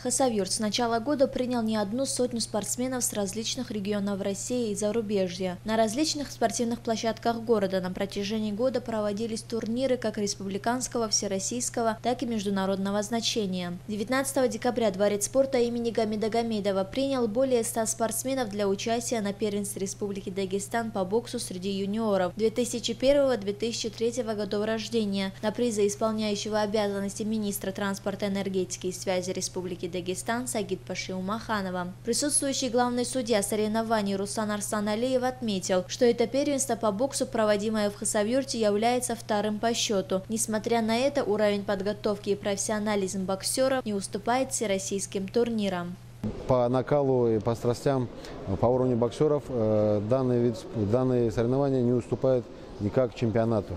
Хасавюрт с начала года принял не одну сотню спортсменов с различных регионов России и зарубежья. На различных спортивных площадках города на протяжении года проводились турниры как республиканского, всероссийского, так и международного значения. 19 декабря Дворец спорта имени Гамида Гамидова принял более 100 спортсменов для участия на первенстве Республики Дагестан по боксу среди юниоров 2001-2003 годов рождения на призы исполняющего обязанности министра транспорта, энергетики и связи Республики Дагестан Сагид Паши Умаханова. Присутствующий главный судья соревнований Руслан Арсан Алиев отметил, что это первенство по боксу, проводимое в Хасавюрте, является вторым по счету. Несмотря на это, уровень подготовки и профессионализм боксеров не уступает всероссийским турнирам. По накалу и по страстям, по уровню боксеров э, данный вид, данные соревнования не уступают никак чемпионату.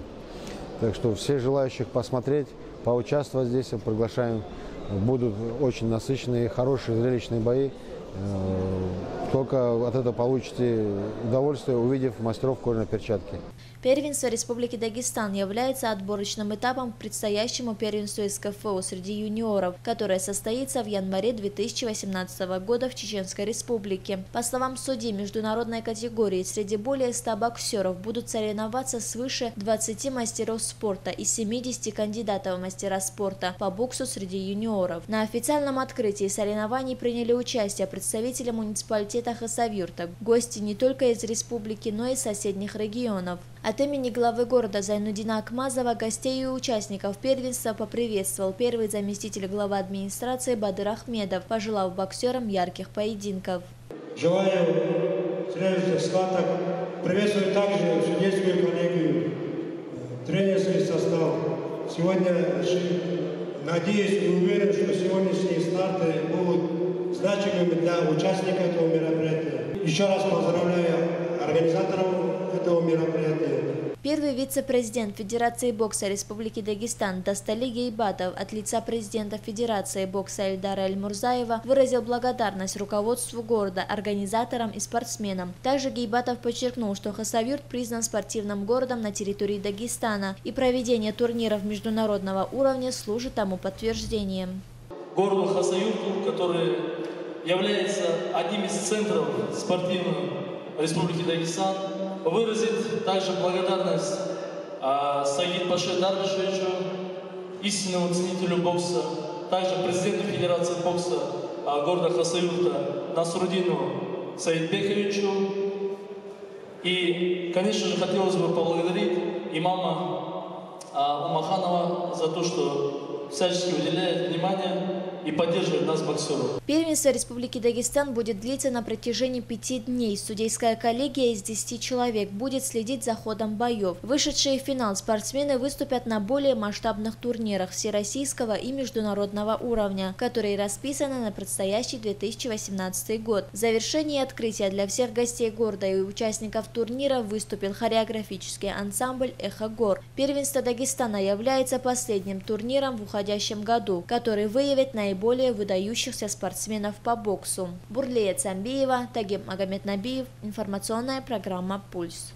Так что все желающих посмотреть, поучаствовать здесь приглашаем будут очень насыщенные, хорошие, зрелищные бои. Э, только от этого получите удовольствие, увидев мастеров кожаной перчатки. Первенство Республики Дагестан является отборочным этапом к предстоящему первенству СКФО среди юниоров, которое состоится в январе 2018 года в Чеченской Республике. По словам судей международной категории, среди более 100 боксеров будут соревноваться свыше 20 мастеров спорта и 70 кандидатов мастера спорта по боксу среди юниоров. На официальном открытии соревнований приняли участие представители муниципалитета Хасавюрта, гости не только из республики, но и соседних регионов. От имени главы города Зайнудина Акмазова гостей и участников первенства поприветствовал первый заместитель главы администрации Бадыр Ахмедов, пожелав боксерам ярких поединков. Желаю следующих схваток. Приветствую также судейскую коллегию, тренерский состав. Сегодня, надеюсь и уверен, что сегодняшние старты будут значимыми для участников этого мероприятия. Еще раз поздравляю организаторов этого мероприятия. Первый вице-президент Федерации бокса Республики Дагестан Дастали Гейбатов от лица президента Федерации бокса Эльдара Эльмурзаева выразил благодарность руководству города, организаторам и спортсменам. Также Гейбатов подчеркнул, что Хасавюрт признан спортивным городом на территории Дагестана и проведение турниров международного уровня служит тому подтверждением. Городу Хасавюрту, который является одним из центров спортивных Республики Дагестан, выразить также благодарность а, Сагид Паше Дарвишевичу, истинному ценителю бокса, также президенту Федерации бокса а, города Хасаюрта Насрудину Саидбековичу. И, конечно же, хотелось бы поблагодарить имама а, Умаханова за то, что всячески уделяет внимание и поддерживает нас, боксеров. Первенство Республики Дагестан будет длиться на протяжении пяти дней. Судейская коллегия из 10 человек будет следить за ходом боев. Вышедшие в финал спортсмены выступят на более масштабных турнирах всероссийского и международного уровня, которые расписаны на предстоящий 2018 год. В завершении открытия для всех гостей города и участников турнира выступил хореографический ансамбль «Эхо гор». Первенство Дагестана является последним турниром в уходящем году, который выявит на наиболее выдающихся спортсменов по боксу. Бурлея Цамбиева, Тагим Магомед Набиев, информационная программа «Пульс».